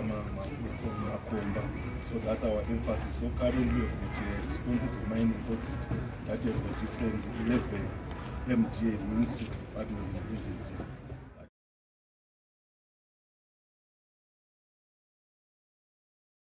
makomba so that's our emphasis. So currently we've got a responsible mining audit that has got different 11 mdas ministries department of agencies